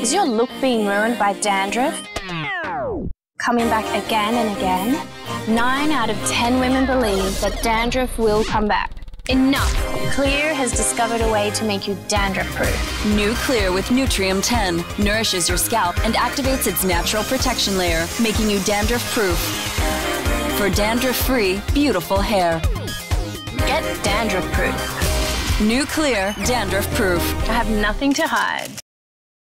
Is your look being ruined by dandruff? Coming back again and again? Nine out of ten women believe that dandruff will come back. Enough! Clear has discovered a way to make you dandruff proof. New Clear with Nutrium 10 nourishes your scalp and activates its natural protection layer, making you dandruff proof. For dandruff free, beautiful hair. Get dandruff proof. New Clear Dandruff Proof. I have nothing to hide.